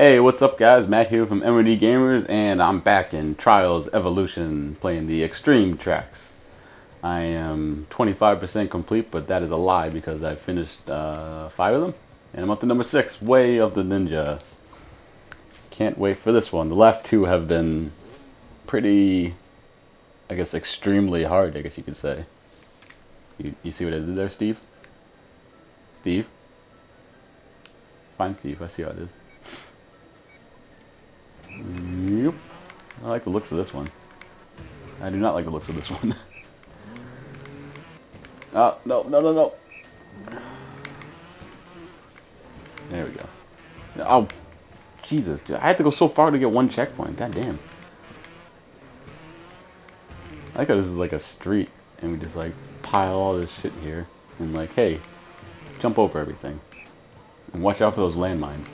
Hey, what's up guys? Matt here from MOD Gamers and I'm back in Trials Evolution playing the Extreme tracks. I am 25% complete, but that is a lie because I finished uh, five of them. And I'm up to number six, Way of the Ninja. Can't wait for this one. The last two have been pretty, I guess, extremely hard, I guess you could say. You, you see what I did there, Steve? Steve? Fine, Steve. I see how it is. I like the looks of this one. I do not like the looks of this one. oh, no, no, no, no. There we go. Oh, Jesus. Dude, I had to go so far to get one checkpoint. God damn. I like how this is like a street and we just like pile all this shit here and like, hey, jump over everything. And watch out for those landmines.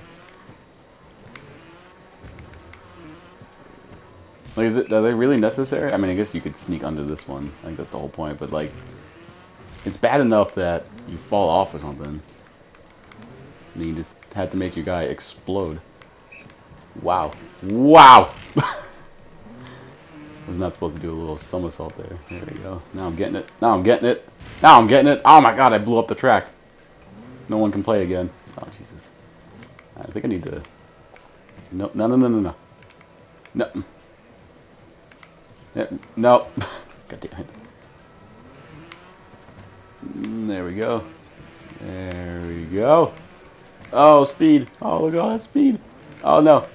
Like, is it, are they really necessary? I mean, I guess you could sneak under this one. I think that's the whole point. But, like, it's bad enough that you fall off or something. And you just had to make your guy explode. Wow. Wow! I was not supposed to do a little somersault there. There we go. Now I'm getting it. Now I'm getting it. Now I'm getting it. Oh my god, I blew up the track. No one can play again. Oh, Jesus. I think I need to... No, no, no, no, no, no. No. Nope. God damn it. Mm, there we go. There we go. Oh, speed. Oh, look at all that speed. Oh, no.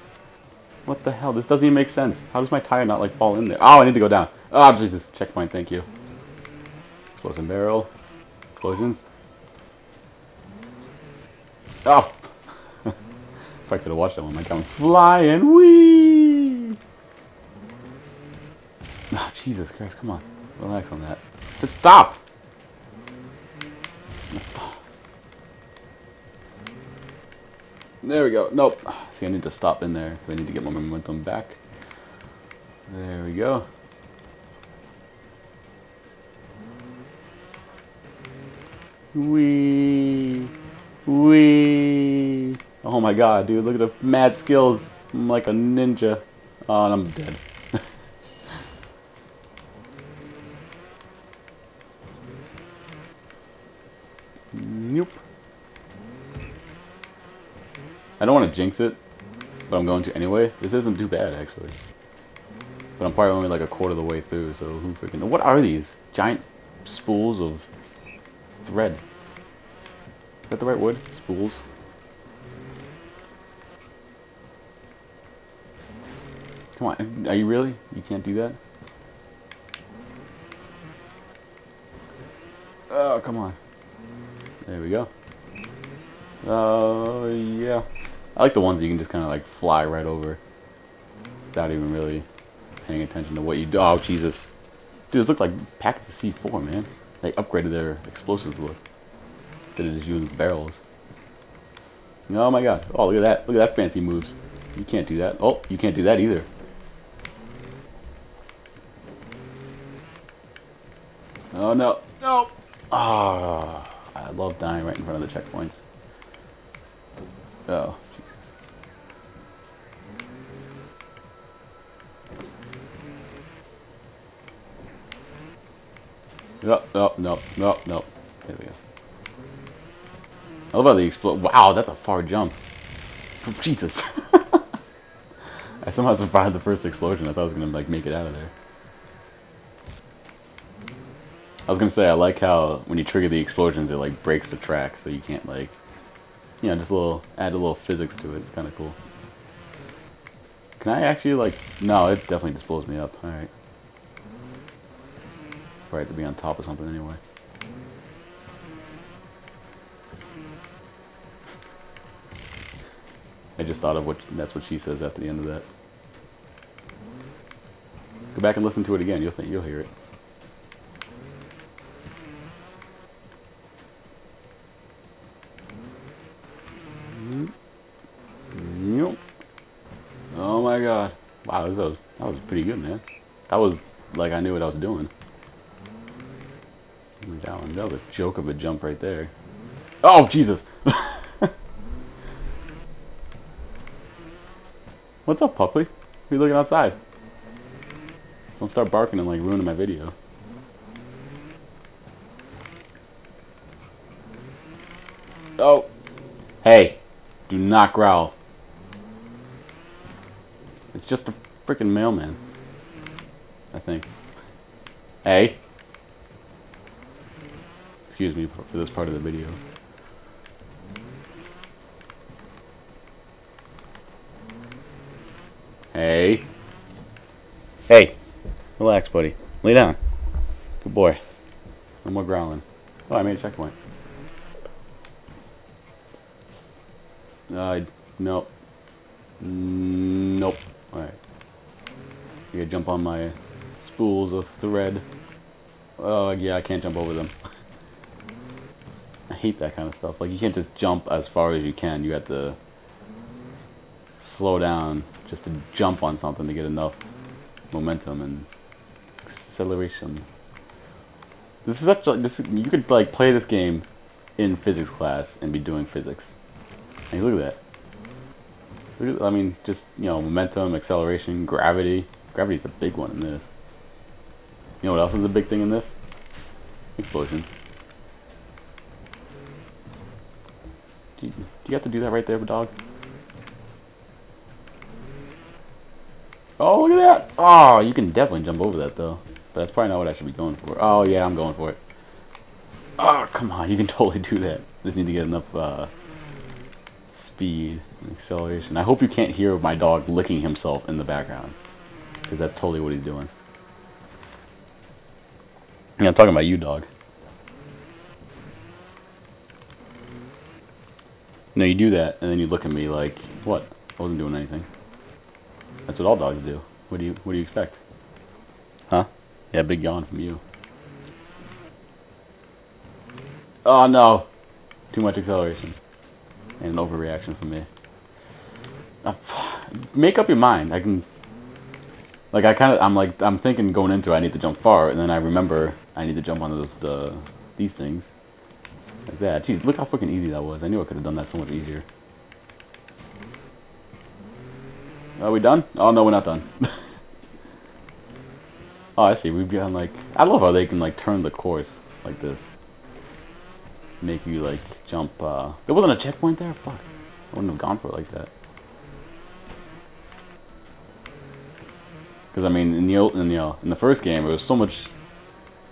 What the hell? This doesn't even make sense. How does my tire not, like, fall in there? Oh, I need to go down. Oh, Jesus. Checkpoint, thank you. Explosion barrel. Explosions. Oh! if I could have watched that one, I'd come flying. Whee! Oh, Jesus Christ, come on. Relax on that. Just stop! There we go. Nope. See, I need to stop in there because I need to get my momentum back. There we go. Wee, wee. Oh my god, dude, look at the mad skills. I'm like a ninja. Oh, and I'm dead. Nope. I don't want to jinx it, but I'm going to anyway. This isn't too bad, actually. But I'm probably only like a quarter of the way through, so who freaking... What are these? Giant spools of thread. Is that the right word? Spools? Come on, are you really? You can't do that? Oh, come on. There we go. Oh, uh, yeah. I like the ones that you can just kind of like fly right over without even really paying attention to what you do. Oh, Jesus. Dude, this looks like packets of C4, man. They upgraded their explosives look. Instead of just using barrels. Oh my god. Oh, look at that. Look at that fancy moves. You can't do that. Oh, you can't do that either. Oh, no. No. Ah, I love dying right in front of the checkpoints. Oh, Jesus. No, no, no, no, no. There we go. I love how they explode. Wow, that's a far jump. Jesus. I somehow survived the first explosion. I thought I was going to like make it out of there. I was to say, I like how when you trigger the explosions, it like breaks the track, so you can't like, you know, just a little, add a little physics to it. It's kind of cool. Can I actually like, no, it definitely just blows me up. Alright. Probably have to be on top of something anyway. I just thought of what that's what she says at the end of that. Go back and listen to it again. You'll think you'll hear it. Yep. Oh my god. Wow, that was, that was pretty good, man. That was like I knew what I was doing. That one, that was a joke of a jump right there. Oh, Jesus! What's up, puppy? You looking outside? Don't start barking and like ruining my video. Oh. Hey. Do not growl. It's just a freaking mailman. I think. Hey. Excuse me for, for this part of the video. Hey. Hey. Relax, buddy. Lay down. Good boy. No more growling. Oh, I made a checkpoint. Uh, nope. Nope. You gotta jump on my spools of thread. Oh, yeah, I can't jump over them. I hate that kind of stuff. Like, you can't just jump as far as you can. You have to slow down just to jump on something to get enough momentum and acceleration. This is such like this. You could like play this game in physics class and be doing physics. Hey, look at that. I mean, just you know, momentum, acceleration, gravity. Gravity's a big one in this. You know what else is a big thing in this? Explosions. Do you, do you have to do that right there, dog? Oh, look at that! Oh, you can definitely jump over that, though. But that's probably not what I should be going for. Oh, yeah, I'm going for it. Oh, come on. You can totally do that. Just need to get enough uh, speed and acceleration. I hope you can't hear my dog licking himself in the background. Because that's totally what he's doing. Yeah, I'm talking about you, dog. No, you do that, and then you look at me like, what? I wasn't doing anything. That's what all dogs do. What do you What do you expect? Huh? Yeah, big yawn from you. Oh no! Too much acceleration. And an overreaction from me. Uh, make up your mind. I can... Like, I kind of... I'm like... I'm thinking going into it, I need to jump far, and then I remember I need to jump on those... the these things. Like that. Jeez, look how fucking easy that was. I knew I could have done that so much easier. Are we done? Oh, no, we're not done. oh, I see. We've gotten, like... I love how they can, like, turn the course like this. Make you, like, jump, uh... There wasn't a checkpoint there? Fuck. I wouldn't have gone for it like that. Because, I mean, in the, old, in, the, uh, in the first game, it was so much...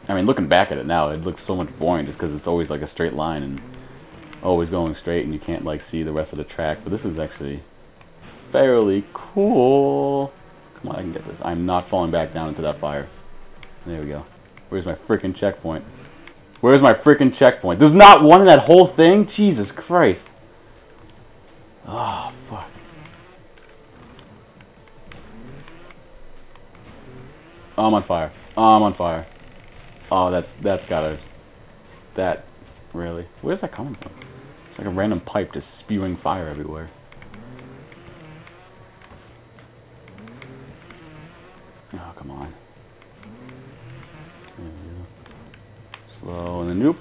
I mean, looking back at it now, it looks so much boring just because it's always, like, a straight line and always going straight and you can't, like, see the rest of the track. But this is actually fairly cool. Come on, I can get this. I'm not falling back down into that fire. There we go. Where's my freaking checkpoint? Where's my freaking checkpoint? There's not one in that whole thing? Jesus Christ. Oh, Oh, I'm on fire. Oh, I'm on fire. Oh, that's that's gotta... That... Really? Where's that coming from? It's like a random pipe just spewing fire everywhere. Oh, come on. Slow, and then nope.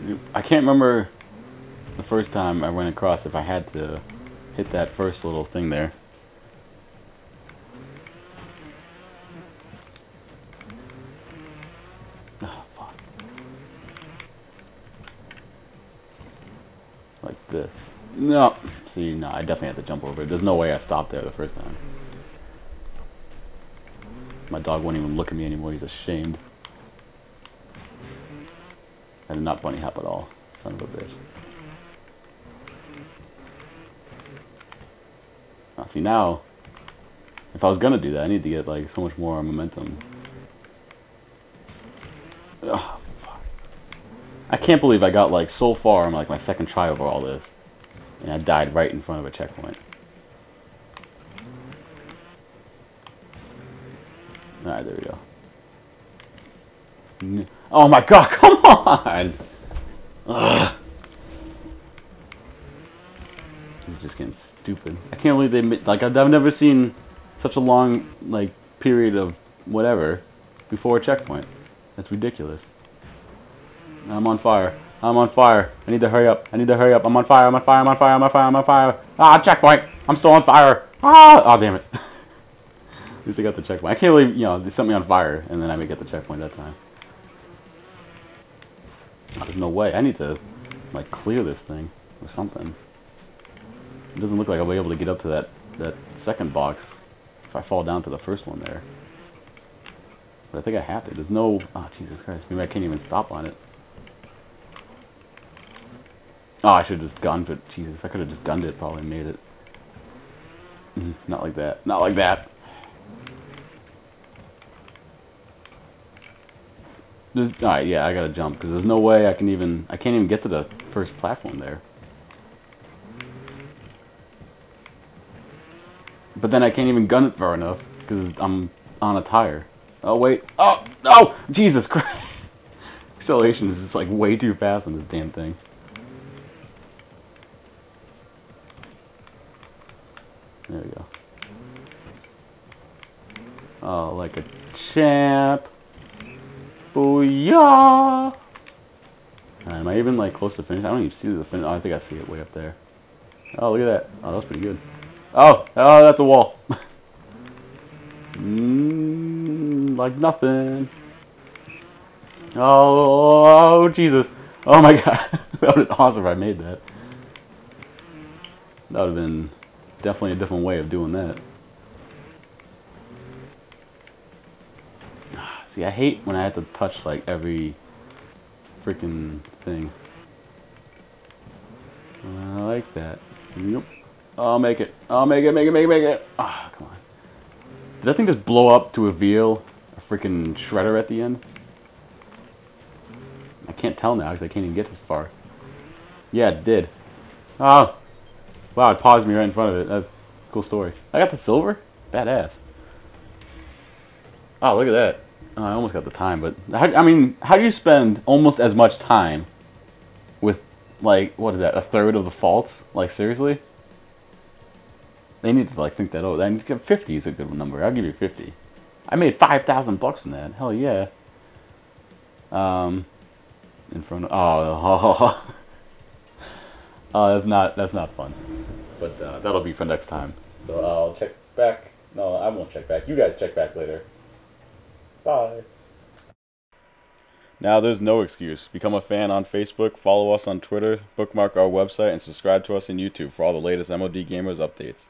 nope. I can't remember the first time I went across if I had to hit that first little thing there. Oh, fuck. Like this. No. See, no, I definitely had to jump over it. There's no way I stopped there the first time. My dog won't even look at me anymore. He's ashamed. I did not bunny hop at all. Son of a bitch. Oh, see, now, if I was going to do that, I need to get, like, so much more momentum. Oh, fuck. I can't believe I got, like, so far on, like, my second try over all this. And I died right in front of a checkpoint. Alright, there we go. Oh my god, come on! Ugh. This is just getting stupid. I can't believe they like, I've never seen such a long, like, period of whatever before a checkpoint. That's ridiculous. I'm on fire. I'm on fire. I need to hurry up. I need to hurry up. I'm on fire. I'm on fire. I'm on fire. I'm on fire. I'm on fire. Ah, checkpoint! I'm still on fire. Ah! Oh, damn it. At least I got the checkpoint. I can't believe, you know, they set me on fire, and then I may get the checkpoint that time. Oh, there's no way. I need to, like, clear this thing or something. It doesn't look like I'll be able to get up to that, that second box if I fall down to the first one there. But I think I have to. There's no... Oh, Jesus Christ. Maybe I can't even stop on it. Oh, I should have just gunned it. Jesus, I could have just gunned it, probably made it. Mm, not like that. Not like that. There's, all right, yeah, I gotta jump because there's no way I can even. I can't even get to the first platform there. But then I can't even gun it far enough because I'm on a tire. Oh wait. Oh no! Jesus Christ! Acceleration is just like way too fast on this damn thing. There we go. Oh, like a champ. Booyah! Am I even like close to finish? I don't even see the finish. Oh, I think I see it way up there. Oh, look at that. Oh, that's pretty good. Oh, oh, that's a wall. mm, like nothing. Oh, oh, Jesus. Oh my god. that would have been awesome if I made that. That would have been definitely a different way of doing that. See, I hate when I have to touch like every freaking thing. I like that. Yep. I'll make it. I'll make it, make it, make it, make it. Ah, oh, come on. Did that thing just blow up to reveal a freaking shredder at the end? I can't tell now because I can't even get this far. Yeah, it did. Oh. Wow, it paused me right in front of it. That's cool story. I got the silver? Badass. Oh, look at that. Oh, I almost got the time, but how, I mean, how do you spend almost as much time with, like, what is that, a third of the faults? Like, seriously? They need to, like, think that over. And 50 is a good number. I'll give you 50. I made 5,000 bucks in that. Hell yeah. Um, in front of, oh, oh, oh, that's not, that's not fun. But uh, that'll be for next time. So I'll check back. No, I won't check back. You guys check back later. Bye. Now there's no excuse. Become a fan on Facebook, follow us on Twitter, bookmark our website, and subscribe to us on YouTube for all the latest MOD Gamers updates.